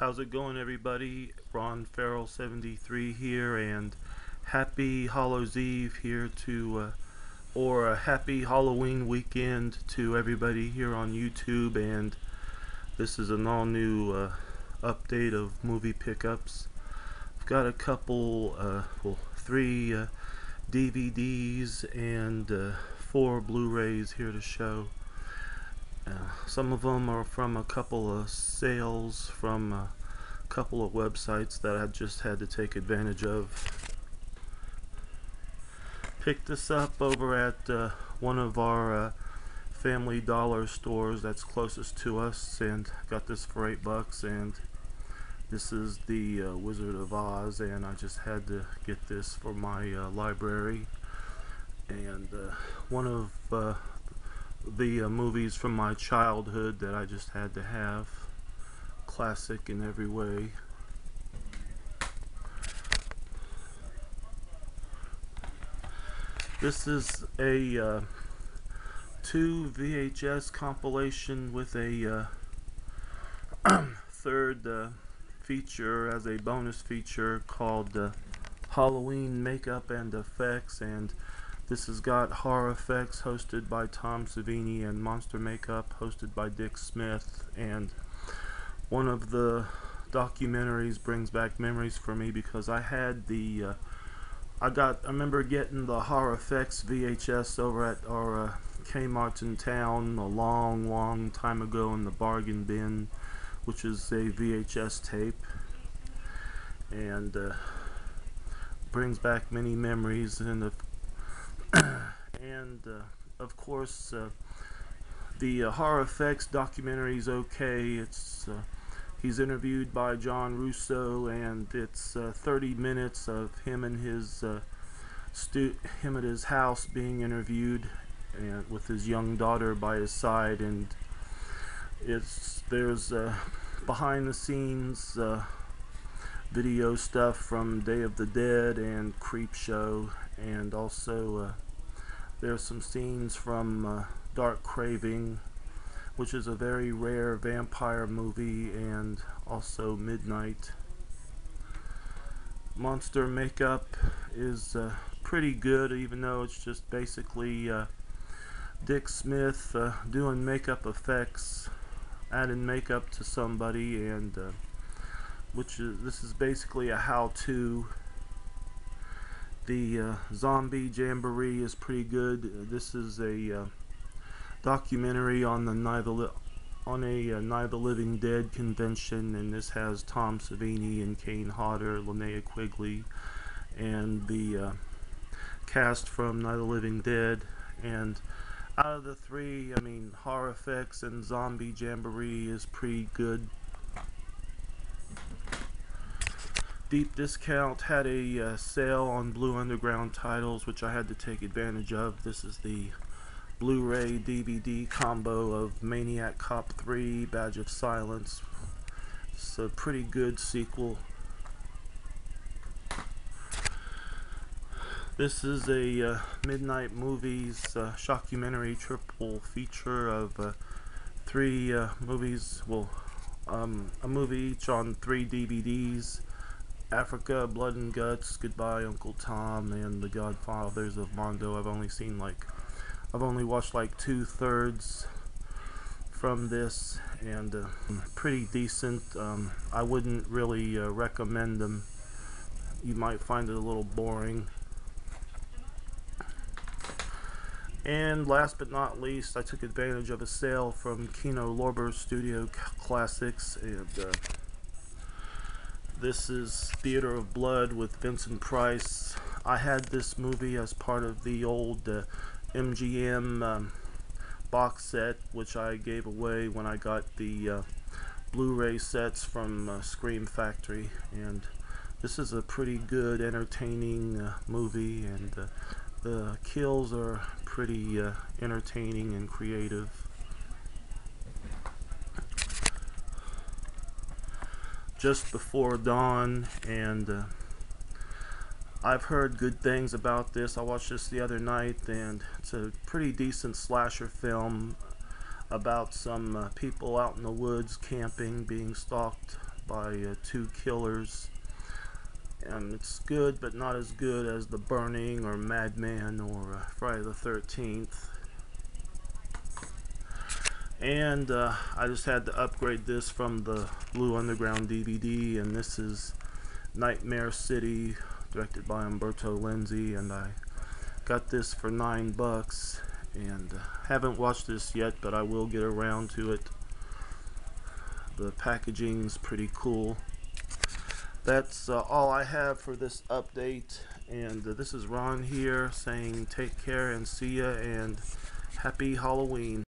How's it going, everybody? Ron Farrell 73 here, and happy Hallows Eve here to, uh, or a happy Halloween weekend to everybody here on YouTube. And this is an all new uh, update of movie pickups. I've got a couple, uh, well, three uh, DVDs and uh, four Blu rays here to show. Uh, some of them are from a couple of sales from a couple of websites that I just had to take advantage of. Picked this up over at uh, one of our uh, Family Dollar stores that's closest to us, and got this for eight bucks. And this is the uh, Wizard of Oz, and I just had to get this for my uh, library. And uh, one of uh, the uh, movies from my childhood that I just had to have. Classic in every way. This is a uh, two VHS compilation with a uh, third uh, feature as a bonus feature called uh, Halloween Makeup and Effects and this has got Horror Effects hosted by Tom Savini and Monster Makeup hosted by Dick Smith. And one of the documentaries brings back memories for me because I had the. Uh, I got. I remember getting the Horror Effects VHS over at our uh, Kmart in town a long, long time ago in the bargain bin, which is a VHS tape. And. Uh, brings back many memories and the and uh, of course uh, the uh, horror effects documentary is okay. It's uh, he's interviewed by John Russo and it's uh, 30 minutes of him and his uh, him at his house being interviewed and with his young daughter by his side and it's there's behind the scenes video stuff from Day of the Dead and Creepshow and also there's some scenes from uh, Dark Craving which is a very rare vampire movie and also Midnight. Monster makeup is uh, pretty good even though it's just basically uh, Dick Smith uh, doing makeup effects adding makeup to somebody and uh, which is this is basically a how-to the uh, Zombie Jamboree is pretty good. This is a uh, documentary on the Night on a uh, Night of the Living Dead convention, and this has Tom Savini and Kane Hodder, Linnea Quigley, and the uh, cast from Night of the Living Dead. And out of the three, I mean, Horror Effects and Zombie Jamboree is pretty good. Deep Discount had a uh, sale on Blue Underground titles, which I had to take advantage of. This is the Blu-ray DVD combo of Maniac Cop 3, Badge of Silence. It's a pretty good sequel. This is a uh, Midnight Movies uh, shockumentary triple feature of uh, three uh, movies, well, um, a movie each on three DVDs. Africa, Blood and Guts, Goodbye Uncle Tom, and The Godfathers of Mondo. I've only seen like, I've only watched like two thirds from this, and uh, pretty decent. Um, I wouldn't really uh, recommend them. You might find it a little boring. And last but not least, I took advantage of a sale from Kino Lorber Studio Classics, and uh, this is Theater of Blood with Vincent Price. I had this movie as part of the old uh, MGM um, box set, which I gave away when I got the uh, Blu-ray sets from uh, Scream Factory. And this is a pretty good, entertaining uh, movie, and uh, the kills are pretty uh, entertaining and creative. Just before dawn and uh, I've heard good things about this I watched this the other night and it's a pretty decent slasher film about some uh, people out in the woods camping being stalked by uh, Two Killers. And it's good, but not as good as The Burning or Madman or uh, Friday the 13th. And uh, I just had to upgrade this from the Blue Underground DVD, and this is Nightmare City, directed by Umberto Lenzi, and I got this for nine bucks. And uh, haven't watched this yet, but I will get around to it. The packaging's pretty cool that's uh, all I have for this update and uh, this is Ron here saying take care and see ya and happy Halloween